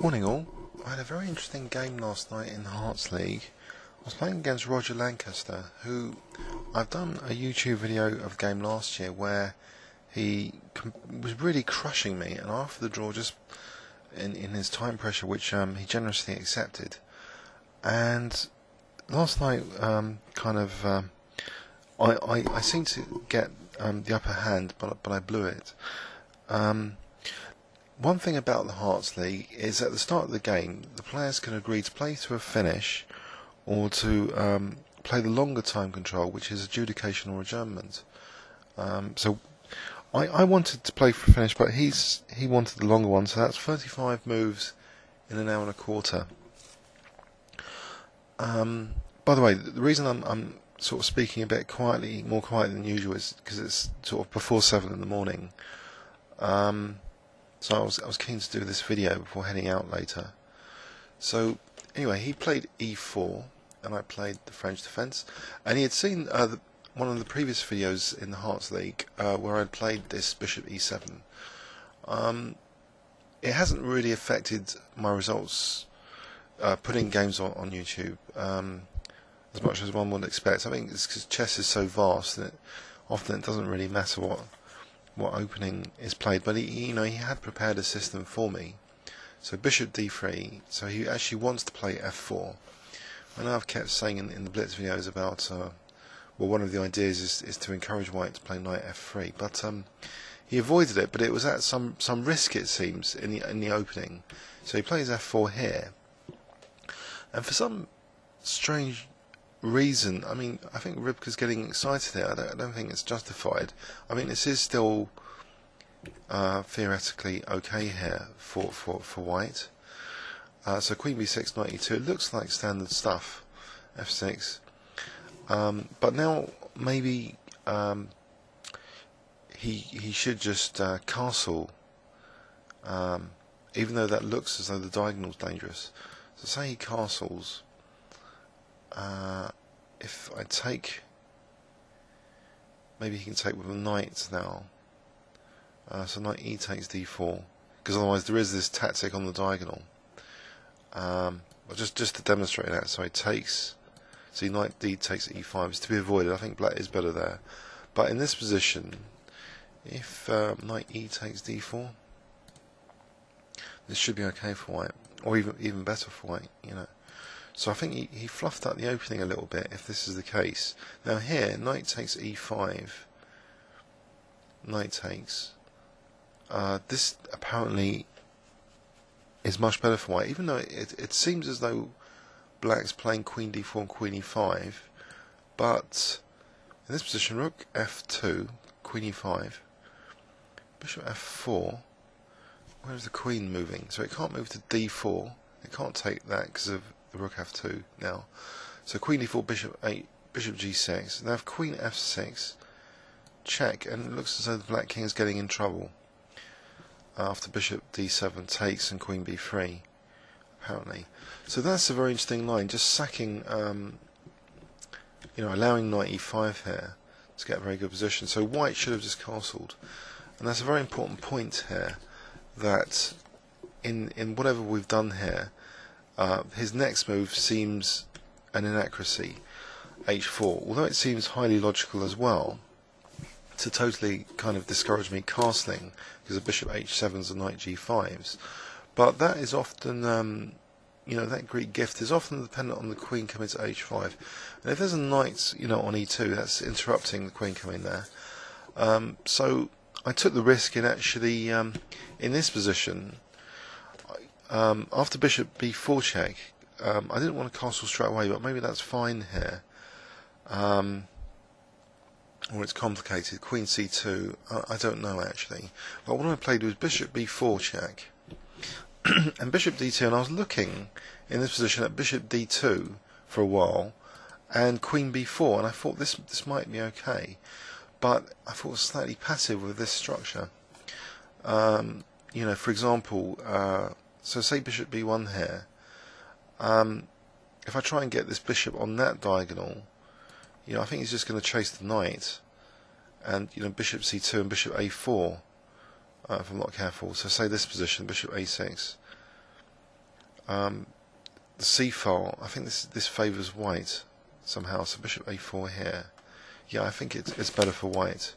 Morning all. I had a very interesting game last night in the Herts League. I was playing against Roger Lancaster, who I've done a YouTube video of the game last year where he was really crushing me, and after the draw, just in, in his time pressure, which um, he generously accepted. And last night, um, kind of, um, I, I, I seemed to get um, the upper hand, but but I blew it. One thing about the Herts League is at the start of the game, the players can agree to play to a finish or to um, play the longer time control, which is adjudication or adjournment. Um, so I, I wanted to play for a finish, but he's he wanted the longer one, so that's 35 moves in an hour and a quarter. Um, by the way, the reason I'm, I'm sort of speaking a bit quietly, more quietly than usual, is because it's sort of before seven in the morning. Um, so I was I was keen to do this video before heading out later. So anyway, he played e4 and I played the French defence, and he had seen uh, the, one of the previous videos in the Herts League uh, where I'd played this bishop e7. Um, it hasn't really affected my results uh, putting games on, on YouTube um, as much as one would expect. I think it's because chess is so vast that often it doesn't really matter what what opening is played, but he, you know, he had prepared a system for me. So bishop d3. So he actually wants to play f4. I know I've kept saying in, in the blitz videos about uh, well, one of the ideas is, is to encourage white to play knight f3, but um, he avoided it. But it was at some some risk, it seems, in the in the opening. So he plays f4 here, and for some strange reason. I mean, I think Rybka's getting excited here. I don't, I don't think it's justified. I mean, this is still uh, theoretically okay here for for for White. Uh, so Queen B6, Knight E2. It looks like standard stuff. F6. Um, but now maybe um, he he should just uh, castle. Um, even though that looks as though the diagonal's dangerous. So say he castles uh, if I take maybe he can take with a knight now. Uh, so knight e takes d4 because otherwise there is this tactic on the diagonal. Um, just just to demonstrate that so he takes see knight d takes e5 is to be avoided. I think black is better there. But in this position if uh, knight e takes d4 this should be okay for white or even even better for white you know so I think he, he fluffed up the opening a little bit if this is the case. Now here, knight takes e5. Knight takes. Uh, this apparently is much better for white, even though it, it seems as though black's playing queen d4 and queen e5. But in this position, rook f2, queen e5, bishop f4. Where's the queen moving? So it can't move to d4. It can't take that because of the rook f2 now. So queen e4, bishop 8, bishop g6. Now if queen f6, check, and it looks as though the black king is getting in trouble after bishop d7 takes and queen b3, apparently. So that's a very interesting line, just sacking, um, you know, allowing knight e5 here to get a very good position. So white should have just castled. And that's a very important point here, that in, in whatever we've done here, uh, his next move seems an inaccuracy, h4, although it seems highly logical as well, to totally kind of discourage me castling, because a bishop h7s and knight g5s. But that is often, um, you know, that Greek gift is often dependent on the queen coming to h5. And if there's a knight, you know, on e2, that's interrupting the queen coming there. Um, so I took the risk in actually, um, in this position, um, after bishop b4 check, um, I didn't want to castle straight away, but maybe that's fine here. Um, or it's complicated. Queen c2, I, I, don't know actually. But what I played was bishop b4 check. and bishop d2, and I was looking in this position at bishop d2 for a while, and queen b4, and I thought this this might be okay. But I thought it was slightly passive with this structure. Um, you know, for example, uh, so say bishop b1 here. Um, if I try and get this bishop on that diagonal, you know, I think he's just going to chase the knight, and you know, bishop c2 and bishop a4, uh, if I'm not careful. So say this position, bishop a6. Um, the c file, I think this this favours white somehow. So bishop a4 here. Yeah, I think it's it's better for white.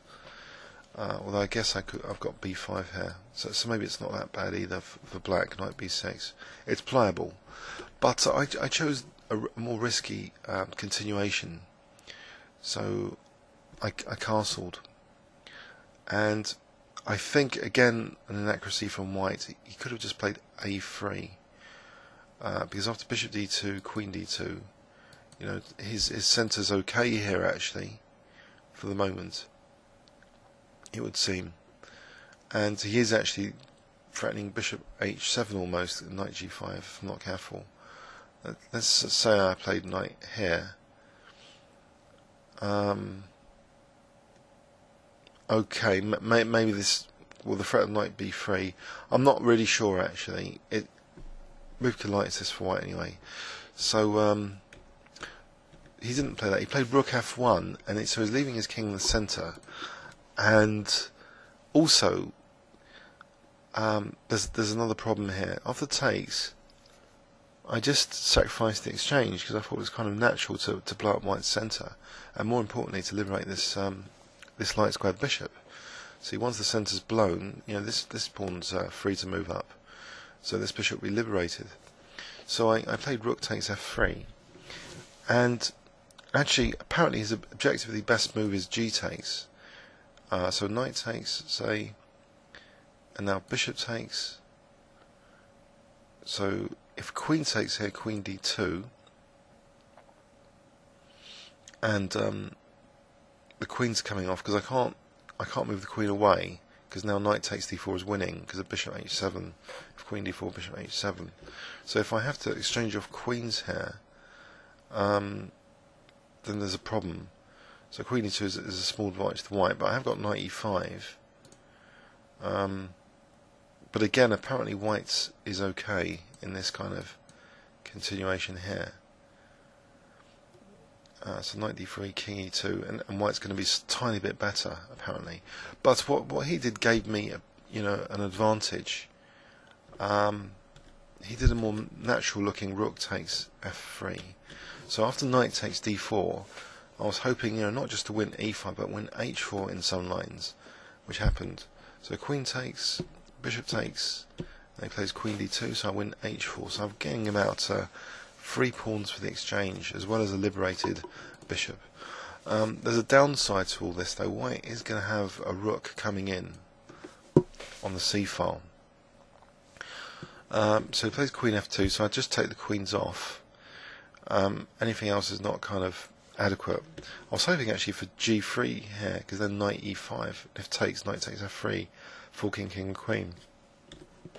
Uh, although I guess I could, I've got b5 here, so, so maybe it's not that bad either for, for black. Knight b6. It's pliable, but I, I chose a, more risky um, continuation. So I, I castled, and I think again an inaccuracy from white. He could have just played a3 uh, because after bishop d2, queen d2, you know his his centre's okay here actually for the moment it would seem. And he is actually threatening bishop h7 almost, knight g5 if I'm not careful. Let's say I played knight here. Um, okay, maybe this, well the threat of knight b3, I'm not really sure actually. It Rybka likes this for white anyway. So, um, he didn't play that. He played rook f1, and it, so he's leaving his king in the centre and also um, there's there's another problem here. Of the takes, I just sacrificed the exchange because I thought it was kind of natural to, to blow up white's centre, and more importantly to liberate this um, this light squared bishop. See, once the centre's blown, you know this this pawn's uh, free to move up, so this bishop will be liberated. So I, I played rook takes f3, and actually apparently his objectively best move is g takes uh, so knight takes, say, and now bishop takes. So if queen takes here, queen d2, and um, the queen's coming off because I can't, I can't move the queen away because now knight takes d4 is winning because of bishop h7. If queen d4, bishop h7. So if I have to exchange off queens here, um, then there's a problem. So queen e2 is, is, a small advantage to white, but I have got knight e5. Um, but again, apparently white is okay in this kind of continuation here. Uh, so knight d3, king e2, and, and white's going to be a tiny bit better apparently. But what what he did gave me, a, you know, an advantage. Um, he did a more natural looking rook takes f3. So after knight takes d4, I was hoping, you know, not just to win e5, but win h4 in some lines, which happened. So queen takes, bishop takes, and he plays queen d2, so I win h4. So I'm getting about uh, three pawns for the exchange, as well as a liberated bishop. Um, there's a downside to all this, though. White is going to have a rook coming in on the c file. Um, so he plays queen f2, so I just take the queens off. Um, anything else is not kind of adequate. I was hoping actually for g3 here, because then knight e5. If takes, knight takes f3, full king, king, queen.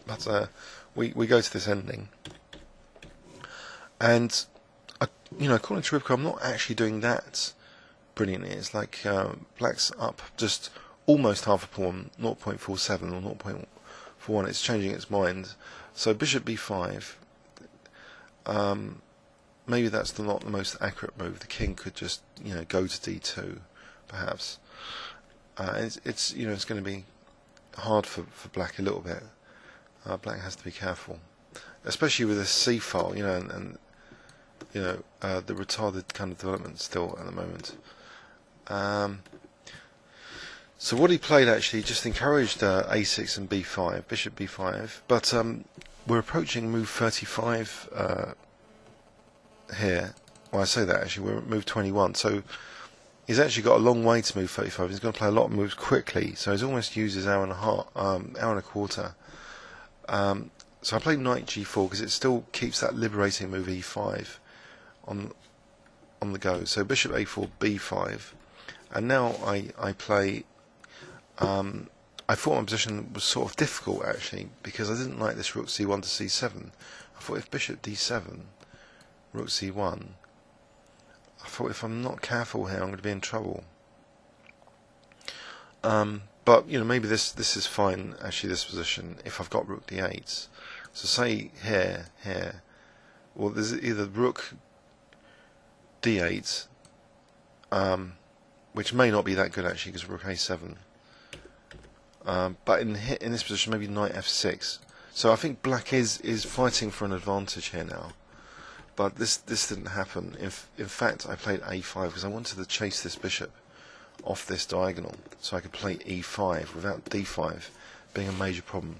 But uh, we we go to this ending, and uh, you know, according to Rybka, I'm not actually doing that brilliantly. It's like uh, black's up just almost half a pawn, 0.47 or 0.41. It's changing its mind. So bishop b5. Um, maybe that's not the most accurate move. The king could just you know go to d2, perhaps. Uh, it's, it's you know it's going to be hard for, for black a little bit. Uh, black has to be careful, especially with this c file, you know, and, and you know uh, the retarded kind of development still at the moment. Um, so what he played actually just encouraged uh, a6 and b5, bishop b5, but um, we're approaching move 35 uh, here. Well, I say that actually, we're at move 21. So he's actually got a long way to move 35. He's going to play a lot of moves quickly. So he's almost used his hour and a half, um, hour and a quarter. Um, so I play knight g4 because it still keeps that liberating move e5 on on the go. So bishop a4, b5, and now I I play. Um, I thought my position was sort of difficult actually because I didn't like this rook c1 to c7. I thought if bishop d7 rook c1. I thought if I'm not careful here, I'm going to be in trouble. Um, but you know, maybe this this is fine. Actually, this position, if I've got rook d8. So say here, here. Well, there's either rook d8, um, which may not be that good actually, because rook a7. Um, but in in this position, maybe knight f6. So I think black is, is fighting for an advantage here now. But this this didn't happen. In, in fact, I played a5 because I wanted to chase this bishop off this diagonal so I could play e5 without d5 being a major problem.